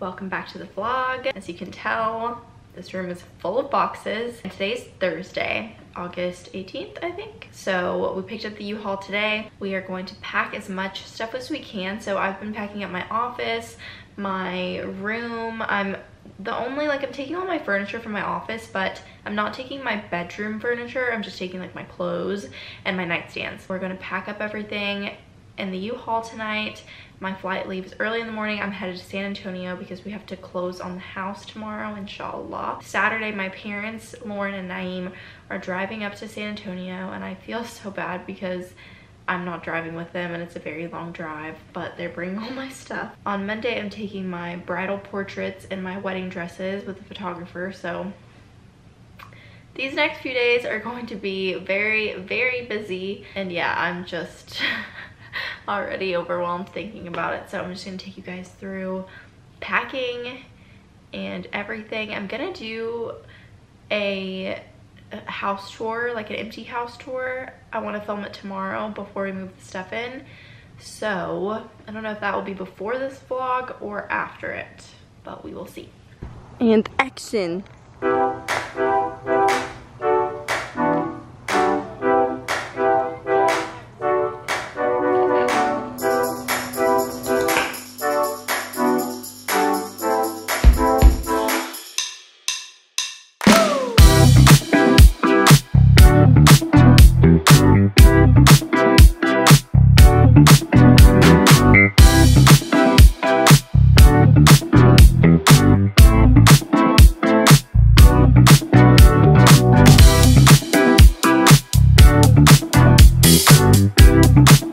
Welcome back to the vlog. As you can tell, this room is full of boxes. And today's Thursday, August 18th, I think. So we picked up the U-Haul today. We are going to pack as much stuff as we can. So I've been packing up my office, my room. I'm the only, like I'm taking all my furniture from my office, but I'm not taking my bedroom furniture. I'm just taking like my clothes and my nightstands. We're gonna pack up everything in the U-Haul tonight. My flight leaves early in the morning. I'm headed to San Antonio because we have to close on the house tomorrow, inshallah. Saturday, my parents, Lauren and Naeem, are driving up to San Antonio and I feel so bad because I'm not driving with them and it's a very long drive, but they're bringing all my stuff. On Monday, I'm taking my bridal portraits and my wedding dresses with the photographer, so these next few days are going to be very, very busy. And yeah, I'm just already overwhelmed thinking about it. So I'm just gonna take you guys through packing and everything. I'm gonna do a, house tour, like an empty house tour. I wanna film it tomorrow before we move the stuff in. So I don't know if that will be before this vlog or after it, but we will see. And action. Last night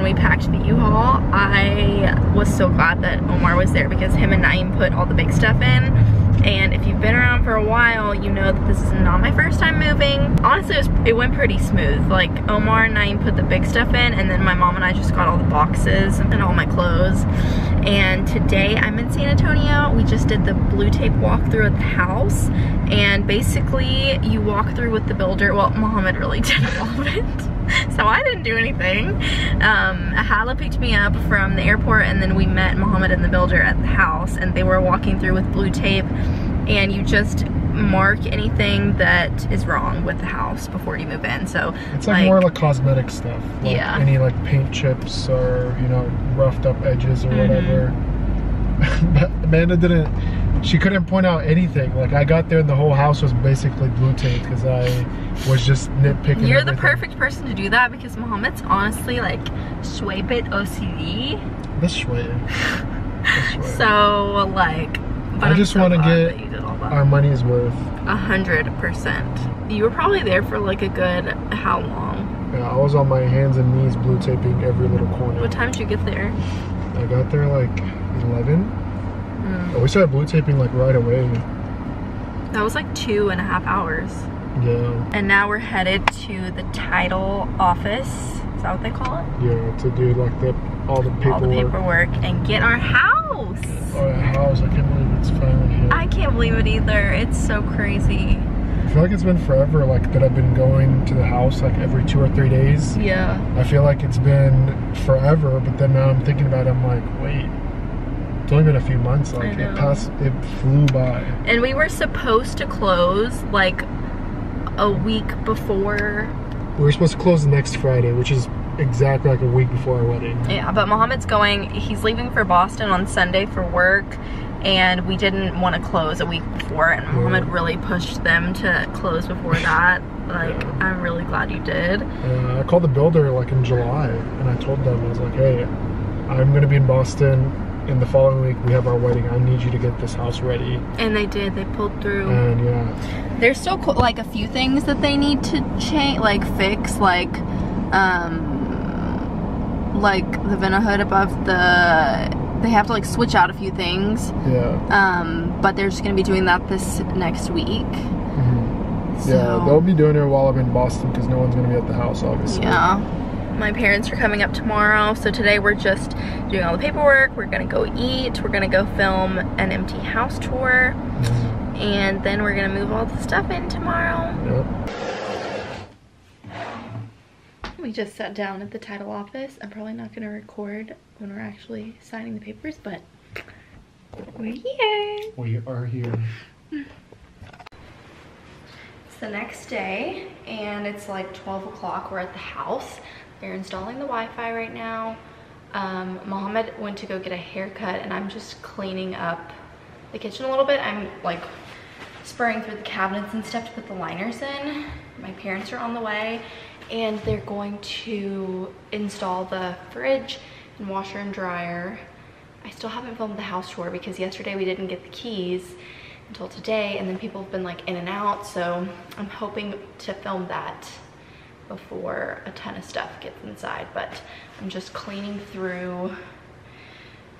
when we packed the U-Haul, I was so glad that Omar was there because him and Naeem put all the big stuff in. And if you've been around for a while, you know that this is not my first time moving. Honestly, it, was, it went pretty smooth. Like Omar and Naeem put the big stuff in and then my mom and I just got all the boxes and all my clothes. And today I'm in San Antonio. We just did the blue tape walkthrough at the house. And basically you walk through with the builder. Well, Mohammed really did all of it. so I didn't do anything. Um, Hala picked me up from the airport and then we met Mohammed and the builder at the house and they were walking through with blue tape and you just mark anything that is wrong with the house before you move in. So it's like, like more like cosmetic stuff. Like yeah. Any like paint chips or you know roughed up edges or mm -hmm. whatever. but Amanda didn't. She couldn't point out anything. Like I got there and the whole house was basically blue tape because I was just nitpicking. You're everything. the perfect person to do that because Mohammed's honestly like sway it OCD. The sway. So like. I just so want to get our money's worth. A hundred percent. You were probably there for like a good how long? Yeah, I was on my hands and knees blue taping every little corner. What time did you get there? I got there like 11. Mm. we started blue taping like right away. That was like two and a half hours. Yeah. And now we're headed to the title office. Is that what they call it? Yeah, to do like the all the paperwork. All the paperwork and get our house. House. I can't believe it's finally here. I can't believe it either. It's so crazy. I feel like it's been forever, like that I've been going to the house like every two or three days. Yeah. I feel like it's been forever, but then now I'm thinking about it, I'm like, wait, it's only been a few months. Like it passed, it flew by. And we were supposed to close like a week before. We were supposed to close next Friday, which is exactly like a week before our wedding. Yeah, but Mohammed's going, he's leaving for Boston on Sunday for work and we didn't want to close a week before and Mohammed really pushed them to close before that. Like, I'm really glad you did. Uh, I called the builder like in July, and I told them I was like, "Hey, I'm gonna be in Boston in the following week. We have our wedding. I need you to get this house ready." And they did, they pulled through. And yeah, There's still like a few things that they need to change, like fix, like um, like the vent hood above the. They have to like switch out a few things, yeah, um, but they're just gonna be doing that this next week. mhm. So, yeah. They'll be doing it while I'm in Boston because no one's gonna be at the house, obviously. yeah. My parents are coming up tomorrow, so today we're just doing all the paperwork. We're gonna go eat, we're gonna go film an empty house tour, Mhm. and then we're gonna move all the stuff in tomorrow. Yep. We just sat down at the title office. I'm probably not gonna record when we're actually signing the papers, but we're here. We are here. It's the next day and it's like 12 o'clock. We're at the house. They're installing the Wi-Fi right now. Um, Mohammed went to go get a haircut and I'm just cleaning up the kitchen a little bit. I'm like spraying through the cabinets and stuff to put the liners in. My parents are on the way and they're going to install the fridge and washer and dryer. I still haven't filmed the house tour because yesterday we didn't get the keys until today and then people have been like in and out so I'm hoping to film that before a ton of stuff gets inside but I'm just cleaning through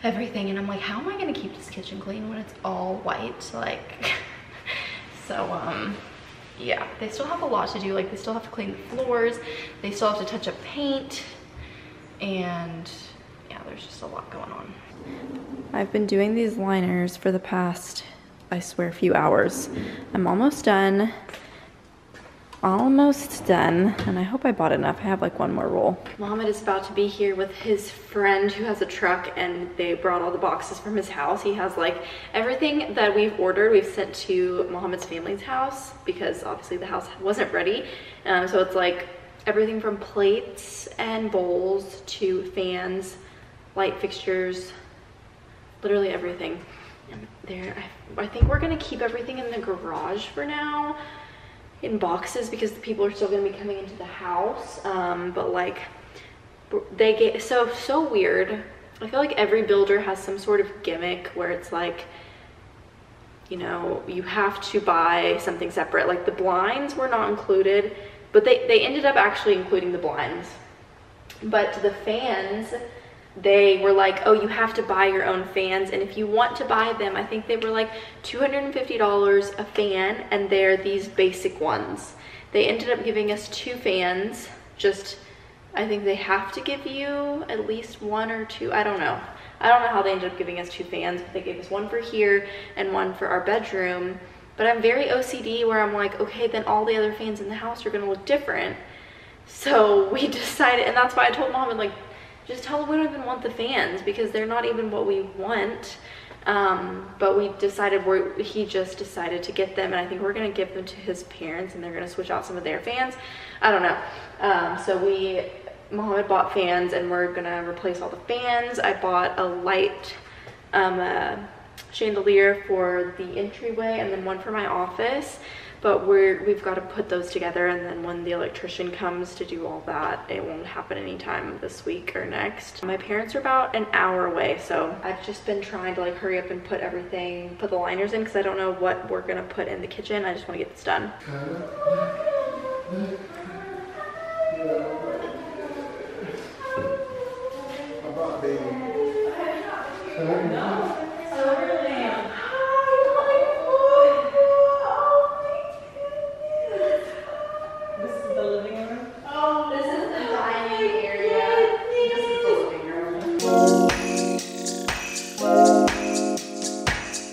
everything and I'm like how am I gonna keep this kitchen clean when it's all white like so um yeah they still have a lot to do like they still have to clean the floors they still have to touch up paint and yeah there's just a lot going on I've been doing these liners for the past, I swear, a few hours. I'm almost done. Almost done. And I hope I bought enough. I have like one more roll. Mohammed is about to be here with his friend who has a truck and they brought all the boxes from his house. He has like everything that we've ordered, we've sent to Mohammed's family's house because obviously the house wasn't ready. Um, so it's like everything from plates and bowls to fans, light fixtures, literally everything. And there, I, I think we're gonna keep everything in the garage for now, in boxes because the people are still gonna be coming into the house. Um, but like, they get so so weird. I feel like every builder has some sort of gimmick where it's like, you know, you have to buy something separate. Like the blinds were not included, but they they ended up actually including the blinds. But the fans they were like, oh, you have to buy your own fans. And if you want to buy them, I think they were like $250 a fan, and they're these basic ones. They ended up giving us two fans, just, I think they have to give you at least one or two. I don't know. I don't know how they ended up giving us two fans, but they gave us one for here and one for our bedroom. But I'm very OCD where I'm like, okay, then all the other fans in the house are gonna look different. So we decided, and that's why I told mom, and like, just tell them we don't even want the fans because they're not even what we want. Um, but we decided we're, he just decided to get them and I think we're gonna give them to his parents and they're gonna switch out some of their fans. I don't know. Um, so we, Mohammed bought fans and we're gonna replace all the fans. I bought a light um, chandelier for the entryway and then one for my office but we're we've got to put those together and then when the electrician comes to do all that it won't happen anytime this week or next. My parents are about an hour away so i've just been trying to like hurry up and put everything put the liners in because i don't know what we're gonna put in the kitchen. I just want to get this done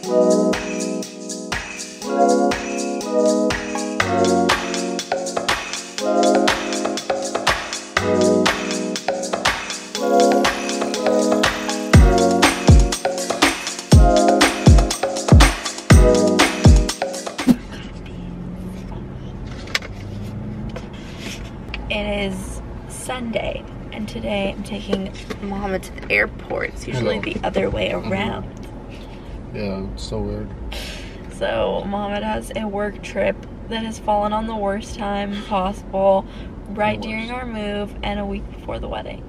It is Sunday, and today I'm taking Mohammed to the airport. It's usually Hello. the other way mm-hmm. around. Yeah, it's so weird. So Mohammed has a work trip that has fallen on the worst time possible, right during our move and a week before the wedding.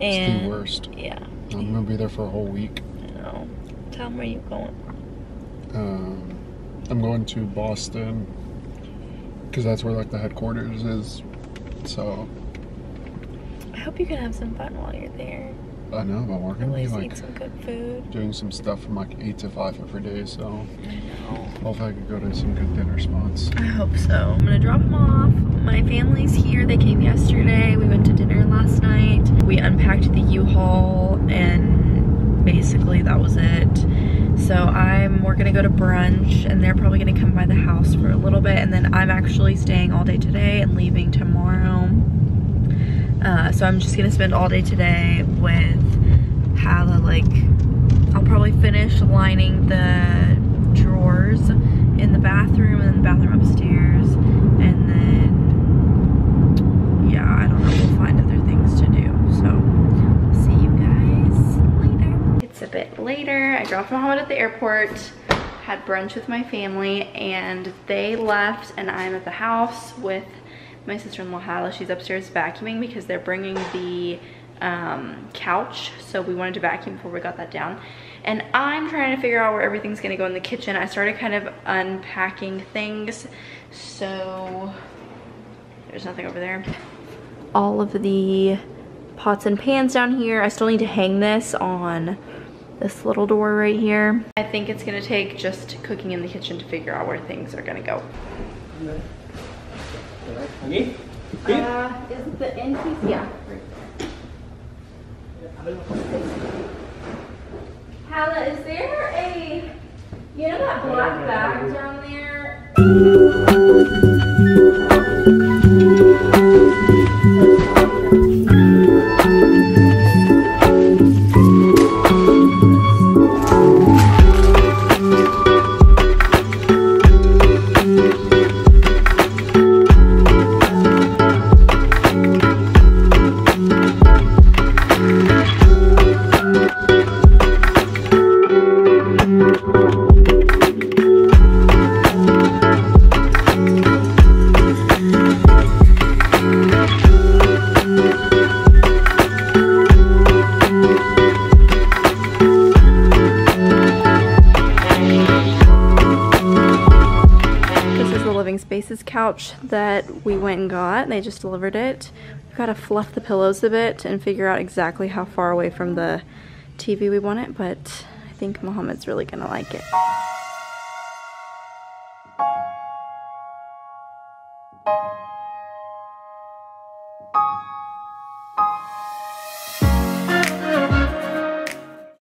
And it's the worst. Yeah. I'm gonna be there for a whole week. No. know. Tell him where you going. Um, I'm going to Boston because that's where like the headquarters is. So I hope you can have some fun while you're there. I know, but gonna be least like eat some good food. doing some stuff from like eight to five every day. So I know. hopefully I could go to some good dinner spots. I hope so. I'm gonna drop them off. My family's here. They came yesterday. We went to dinner last night. We unpacked the U-Haul and basically that was it. So I'm we're gonna go to brunch and they're probably gonna come by the house for a little bit and then I'm actually staying all day today and leaving tomorrow. Uh, so I'm just gonna spend all day today with Hala. Like I'll probably finish lining the drawers in the bathroom and the bathroom upstairs and then yeah I don't know we'll find other things to do so see you guys later It's a bit later. I dropped Mohammed at the airport, had brunch with my family, and they left, and I'm at the house with my sister-in-law Hala. She's upstairs vacuuming because they're bringing the um, couch, so we wanted to vacuum before we got that down. And I'm trying to figure out where everything's gonna go in the kitchen. I started kind of unpacking things, so there's nothing over there. All of the pots and pans down here. I still need to hang this on this little door right here. I think it's gonna take just cooking in the kitchen to figure out where things are gonna go. Again? Uh, is it the end piece? Yeah. Hala, is there a, you know that black bag down there? Living Spaces couch that we went and got. They just delivered it. We've got to fluff the pillows a bit and figure out exactly how far away from the TV we want it, but I think Mohammed's really gonna like it.